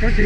có gì